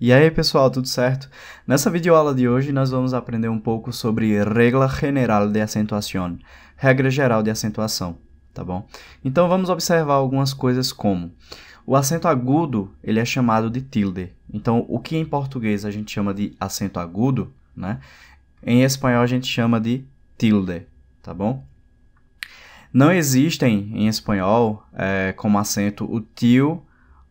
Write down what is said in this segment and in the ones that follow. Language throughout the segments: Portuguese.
E aí, pessoal, tudo certo? Nessa videoaula de hoje nós vamos aprender um pouco sobre regra general de acentuação, regra geral de acentuação, tá bom? Então vamos observar algumas coisas como o acento agudo, ele é chamado de tilde. Então, o que em português a gente chama de acento agudo, né? Em espanhol a gente chama de tilde, tá bom? Não existem em espanhol é, como acento o tio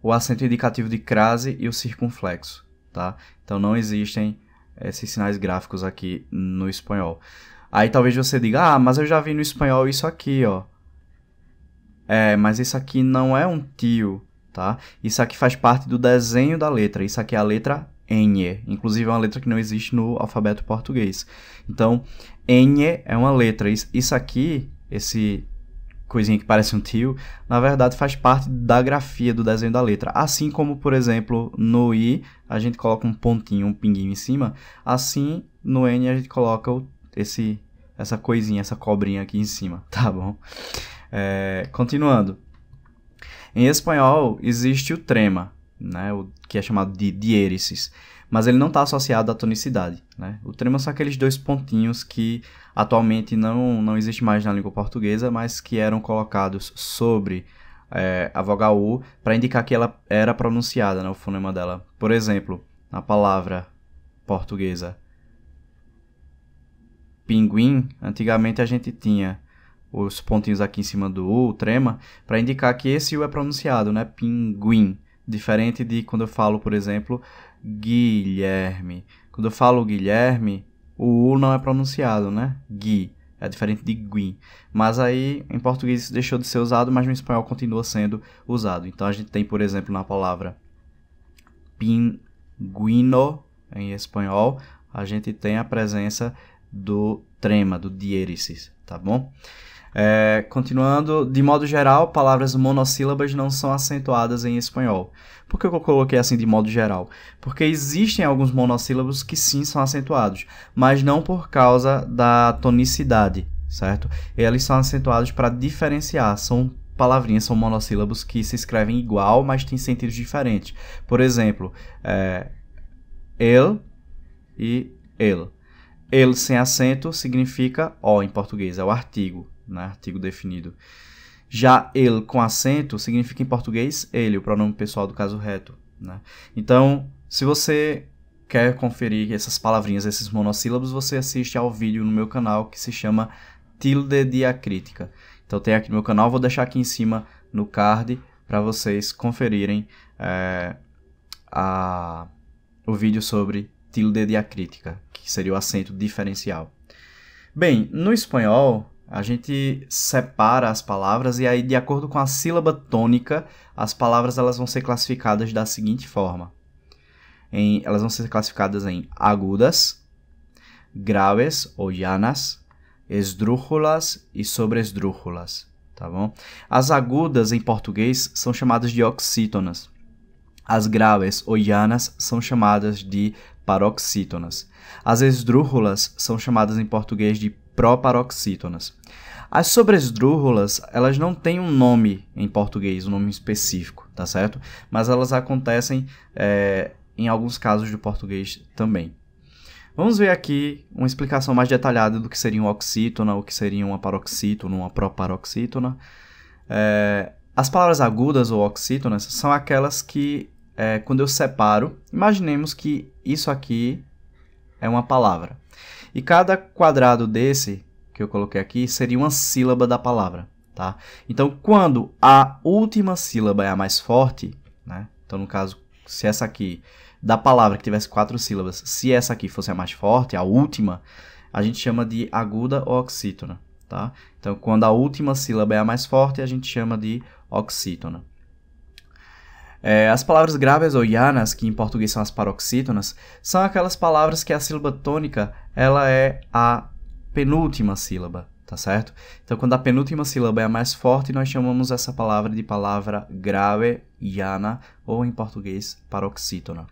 o acento indicativo de crase e o circunflexo, tá? Então não existem esses sinais gráficos aqui no espanhol. Aí talvez você diga, ah, mas eu já vi no espanhol isso aqui, ó. É, mas isso aqui não é um tio, tá? Isso aqui faz parte do desenho da letra. Isso aqui é a letra N. Inclusive é uma letra que não existe no alfabeto português. Então, N é uma letra. Isso aqui, esse coisinha que parece um tio, na verdade faz parte da grafia do desenho da letra. Assim como, por exemplo, no I a gente coloca um pontinho, um pinguinho em cima, assim no N a gente coloca esse, essa coisinha, essa cobrinha aqui em cima, tá bom? É, continuando. Em espanhol existe o trema, né, o que é chamado de diéresis, mas ele não está associado à tonicidade. Né? O trema são aqueles dois pontinhos que atualmente não, não existe mais na língua portuguesa, mas que eram colocados sobre é, a vogal U para indicar que ela era pronunciada, né, o fonema dela. Por exemplo, na palavra portuguesa pinguim, antigamente a gente tinha os pontinhos aqui em cima do U, o trema, para indicar que esse U é pronunciado, né? Pinguim. Diferente de quando eu falo, por exemplo, Guilherme. Quando eu falo Guilherme, o U não é pronunciado, né? Gui. É diferente de Gui. Mas aí, em português, isso deixou de ser usado, mas no espanhol continua sendo usado. Então, a gente tem, por exemplo, na palavra pinguino, em espanhol, a gente tem a presença do trema, do diéresis, tá bom? É, continuando, de modo geral, palavras monossílabas não são acentuadas em espanhol. Por que eu coloquei assim de modo geral? Porque existem alguns monossílabos que sim são acentuados, mas não por causa da tonicidade, certo? Eles são acentuados para diferenciar, são palavrinhas, são monossílabos que se escrevem igual, mas têm sentidos diferentes. Por exemplo, é, el e el. El sem acento significa o em português, é o artigo né? artigo definido. Já ele com acento significa em português ele, o pronome pessoal do caso reto. Né? Então, se você quer conferir essas palavrinhas, esses monossílabos, você assiste ao vídeo no meu canal que se chama Tilde Diacrítica. Então tem aqui no meu canal, vou deixar aqui em cima no card para vocês conferirem é, a, o vídeo sobre tilde diacrítica, que seria o acento diferencial. Bem, no espanhol, a gente separa as palavras e aí de acordo com a sílaba tônica, as palavras elas vão ser classificadas da seguinte forma. Em, elas vão ser classificadas em agudas, graves ou llanas, esdrúxulas e sobresdrúxulas, tá bom? As agudas em português são chamadas de oxítonas. As graves ou llanas são chamadas de paroxítonas. As esdrúxulas são chamadas em português de proparoxítonas. As sobresdrúxulas, elas não têm um nome em português, um nome específico, tá certo? Mas elas acontecem é, em alguns casos do português também. Vamos ver aqui uma explicação mais detalhada do que seria um oxítona, o que seria uma paroxítona, uma proparoxítona. É, as palavras agudas ou oxítonas são aquelas que, é, quando eu separo, imaginemos que isso aqui é uma palavra. E cada quadrado desse que eu coloquei aqui seria uma sílaba da palavra, tá? Então, quando a última sílaba é a mais forte, né? Então, no caso, se essa aqui da palavra que tivesse quatro sílabas, se essa aqui fosse a mais forte, a última, a gente chama de aguda ou oxítona, tá? Então, quando a última sílaba é a mais forte, a gente chama de oxítona. É, as palavras graves ou llanas, que em português são as paroxítonas, são aquelas palavras que a sílaba tônica ela é a penúltima sílaba, tá certo? Então, quando a penúltima sílaba é a mais forte, nós chamamos essa palavra de palavra grave, llana, ou em português, paroxítona.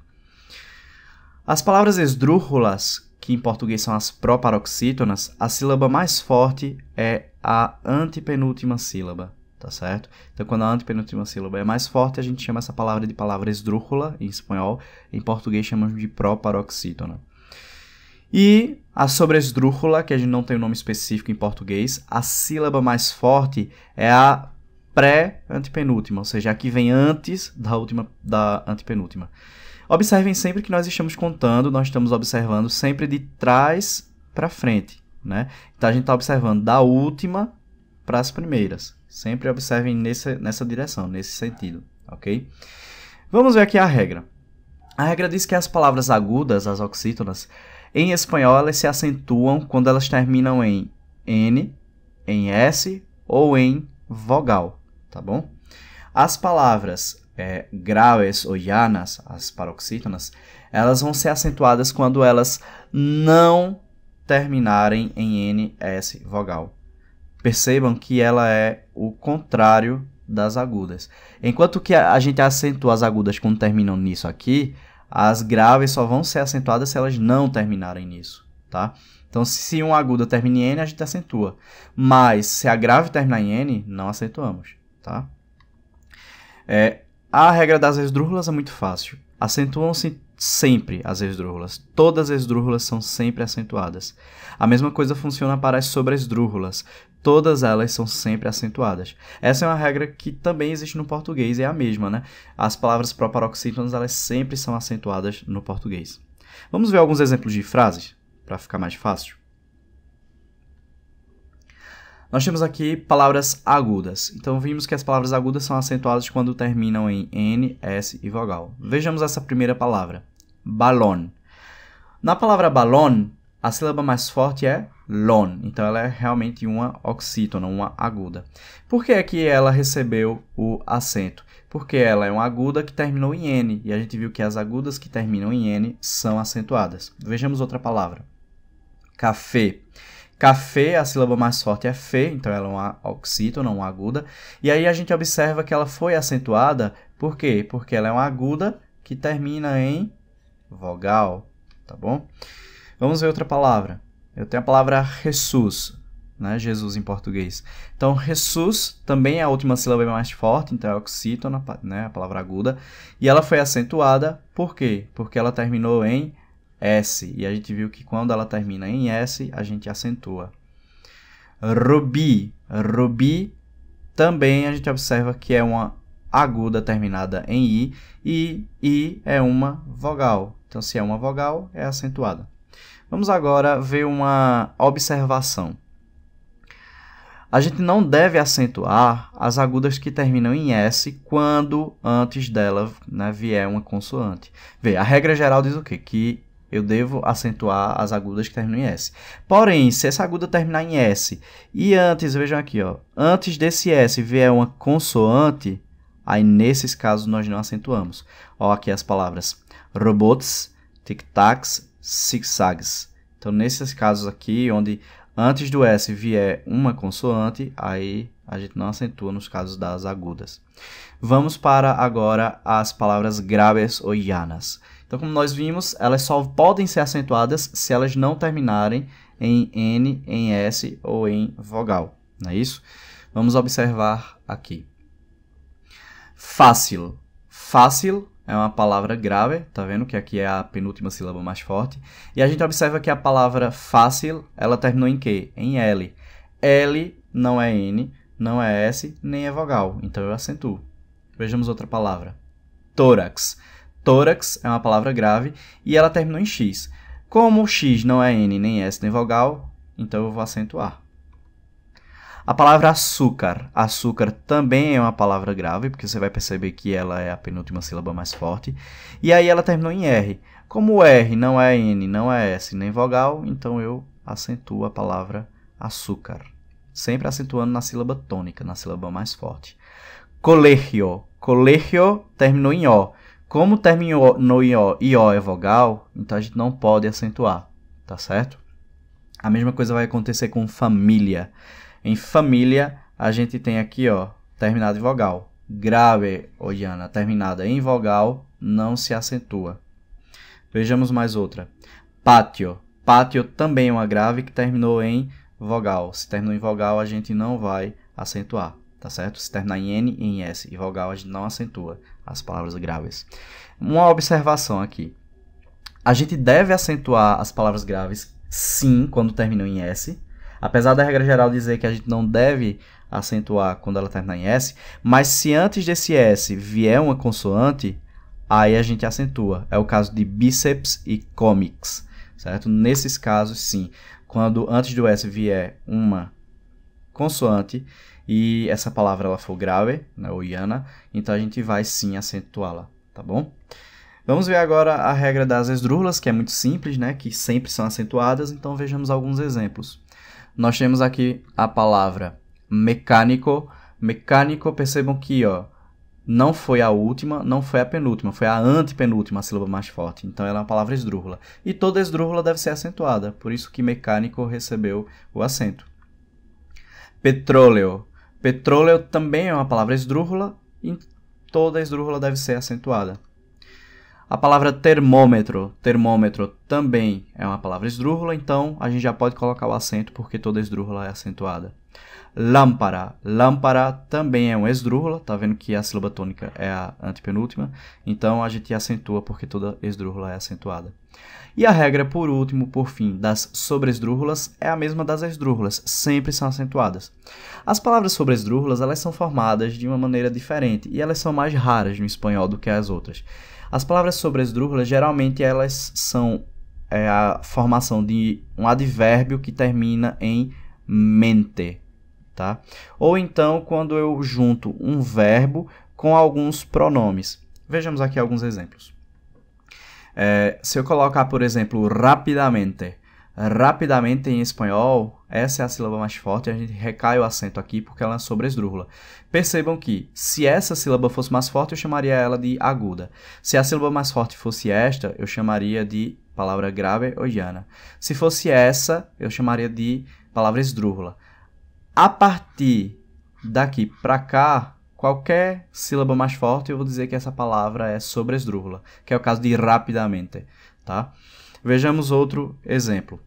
As palavras esdrúxulas, que em português são as proparoxítonas, a sílaba mais forte é a antepenúltima sílaba, tá certo? Então, quando a antepenúltima sílaba é mais forte, a gente chama essa palavra de palavra esdrúxula, em espanhol. Em português, chamamos de proparoxítona. E a sobresdrúxula, que a gente não tem um nome específico em português, a sílaba mais forte é a pré-antepenúltima, ou seja, a que vem antes da última da antepenúltima. Observem sempre que nós estamos contando, nós estamos observando sempre de trás para frente, né? Então a gente está observando da última para as primeiras. Sempre observem nessa, nessa direção, nesse sentido, ok? Vamos ver aqui a regra. A regra diz que as palavras agudas, as oxítonas, em espanhol elas se acentuam quando elas terminam em N, em S ou em vogal, tá bom? As palavras é, graves ou llanas, as paroxítonas, elas vão ser acentuadas quando elas não terminarem em N, S vogal. Percebam que ela é o contrário das agudas. Enquanto que a gente acentua as agudas quando terminam nisso aqui, as graves só vão ser acentuadas se elas não terminarem nisso, tá? Então, se um aguda termina em N, a gente acentua. Mas, se a grave terminar em N, não acentuamos, tá? É, a regra das esdrúxulas é muito fácil. Acentuam-se sempre as esdrúxulas. Todas as esdrúxulas são sempre acentuadas. A mesma coisa funciona para as sobresdrúxulas. Todas elas são sempre acentuadas. Essa é uma regra que também existe no português, é a mesma, né? As palavras proparoxítonas, elas sempre são acentuadas no português. Vamos ver alguns exemplos de frases, para ficar mais fácil. Nós temos aqui palavras agudas. Então, vimos que as palavras agudas são acentuadas quando terminam em N, S e vogal. Vejamos essa primeira palavra, balón. Na palavra balón, a sílaba mais forte é lon. Então, ela é realmente uma oxítona, uma aguda. Por que é que ela recebeu o acento? Porque ela é uma aguda que terminou em N. E a gente viu que as agudas que terminam em N são acentuadas. Vejamos outra palavra. Café. Café, a sílaba mais forte é fe, então ela é uma oxítona, uma aguda. E aí a gente observa que ela foi acentuada, por quê? Porque ela é uma aguda que termina em vogal, tá bom? Vamos ver outra palavra. Eu tenho a palavra Jesus, né? Jesus em português. Então, Jesus também é a última sílaba mais forte, então é oxítona, né? A palavra aguda. E ela foi acentuada, por quê? Porque ela terminou em S. E a gente viu que quando ela termina em S, a gente acentua. Rubi. Rubi também a gente observa que é uma aguda terminada em I. E I é uma vogal. Então, se é uma vogal, é acentuada. Vamos agora ver uma observação. A gente não deve acentuar as agudas que terminam em S quando antes dela né, vier uma consoante. Vê, a regra geral diz o quê? Que eu devo acentuar as agudas que terminam em S. Porém, se essa aguda terminar em S e antes, vejam aqui, ó, antes desse S vier uma consoante, aí nesses casos nós não acentuamos. Ó, aqui as palavras robots, tic-tacs, zigzags. Então, nesses casos aqui, onde antes do S vier uma consoante, aí a gente não acentua nos casos das agudas. Vamos para agora as palavras graves ou llanas. Então, como nós vimos, elas só podem ser acentuadas se elas não terminarem em N, em S ou em vogal. Não é isso? Vamos observar aqui. Fácil. Fácil é uma palavra grave, tá vendo que aqui é a penúltima sílaba mais forte. E a gente observa que a palavra fácil, ela terminou em quê? Em L. L não é N, não é S, nem é vogal, então eu acentuo. Vejamos outra palavra. Tórax. Tórax é uma palavra grave e ela terminou em X. Como X não é N, nem S, nem vogal, então eu vou acentuar. A palavra açúcar. Açúcar também é uma palavra grave, porque você vai perceber que ela é a penúltima sílaba mais forte. E aí ela terminou em R. Como R não é N, não é S, nem vogal, então eu acentuo a palavra açúcar. Sempre acentuando na sílaba tônica, na sílaba mais forte. Colegio. Colegio terminou em O. Como terminou no IO e O é vogal, então a gente não pode acentuar, tá certo? A mesma coisa vai acontecer com família. Em família, a gente tem aqui, ó, terminado em vogal. Grave, Odiana, terminada em vogal, não se acentua. Vejamos mais outra. Pátio. Pátio também é uma grave que terminou em vogal. Se terminou em vogal, a gente não vai acentuar, tá certo? Se terminar em N em S e vogal, a gente não acentua as palavras graves. Uma observação aqui. A gente deve acentuar as palavras graves, sim, quando terminam em S. Apesar da regra geral dizer que a gente não deve acentuar quando ela terminar em S, mas se antes desse S vier uma consoante, aí a gente acentua. É o caso de bíceps e comics, certo? Nesses casos, sim. Quando antes do S vier uma consoante, e essa palavra ela for grave, né, ou iana, então a gente vai sim acentuá-la, tá bom? Vamos ver agora a regra das esdrúxulas, que é muito simples, né, que sempre são acentuadas, então vejamos alguns exemplos. Nós temos aqui a palavra mecânico. Mecânico, percebam que ó, não foi a última, não foi a penúltima, foi a antepenúltima a sílaba mais forte. Então ela é uma palavra esdrúxula. E toda esdrúxula deve ser acentuada, por isso que mecânico recebeu o acento. Petróleo. Petróleo também é uma palavra esdrúxula e toda esdrúxula deve ser acentuada. A palavra termômetro, termômetro também é uma palavra esdrúxula, então a gente já pode colocar o acento porque toda esdrúxula é acentuada. Lâmpara, lâmpara também é um esdrúxula, tá vendo que a sílaba tônica é a antepenúltima, então a gente acentua porque toda esdrúxula é acentuada. E a regra, por último, por fim, das sobresdrúxulas é a mesma das esdrúxulas, sempre são acentuadas. As palavras sobresdrúxulas, elas são formadas de uma maneira diferente e elas são mais raras no espanhol do que as outras. As palavras sobresdrúxulas, geralmente, elas são é, a formação de um advérbio que termina em mente, tá? Ou então, quando eu junto um verbo com alguns pronomes. Vejamos aqui alguns exemplos. É, se eu colocar, por exemplo, rapidamente, rapidamente em espanhol, essa é a sílaba mais forte, a gente recai o acento aqui porque ela é sobre esdrúxula. Percebam que, se essa sílaba fosse mais forte, eu chamaria ela de aguda. Se a sílaba mais forte fosse esta, eu chamaria de palavra grave ou llana. Se fosse essa, eu chamaria de palavra esdrúxula. A partir daqui para cá, qualquer sílaba mais forte, eu vou dizer que essa palavra é sobresdrúxula, que é o caso de rapidamente, tá? Vejamos outro exemplo.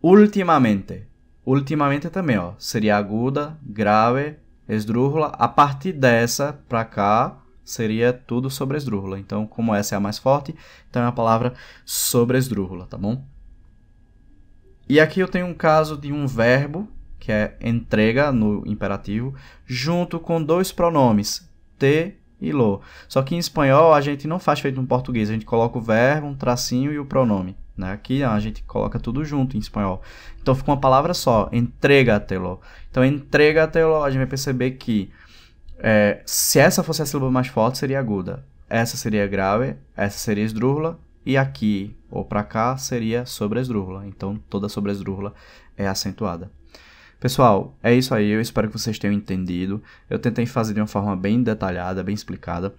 Ultimamente. Ultimamente também, ó, seria aguda, grave, esdrúxula. A partir dessa para cá, seria tudo sobresdrúxula. Então, como essa é a mais forte, então é a palavra sobresdrúxula, tá bom? E aqui eu tenho um caso de um verbo que é entrega no imperativo, junto com dois pronomes, te e lo. Só que em espanhol a gente não faz feito no português, a gente coloca o verbo, um tracinho e o pronome. Né? Aqui a gente coloca tudo junto em espanhol. Então fica uma palavra só, entrega-te-lo. Então entrega-te-lo, a gente vai perceber que é, se essa fosse a sílaba mais forte, seria aguda. Essa seria grave, essa seria esdrúxula, e aqui ou para cá seria sobresdrúxula. Então toda sobresdrúxula é acentuada. Pessoal, é isso aí. Eu espero que vocês tenham entendido. Eu tentei fazer de uma forma bem detalhada, bem explicada.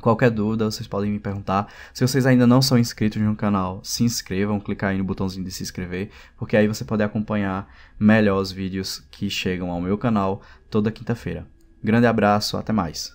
Qualquer dúvida, vocês podem me perguntar. Se vocês ainda não são inscritos no canal, se inscrevam, clicar aí no botãozinho de se inscrever, porque aí você pode acompanhar melhor os vídeos que chegam ao meu canal toda quinta-feira. Grande abraço, até mais.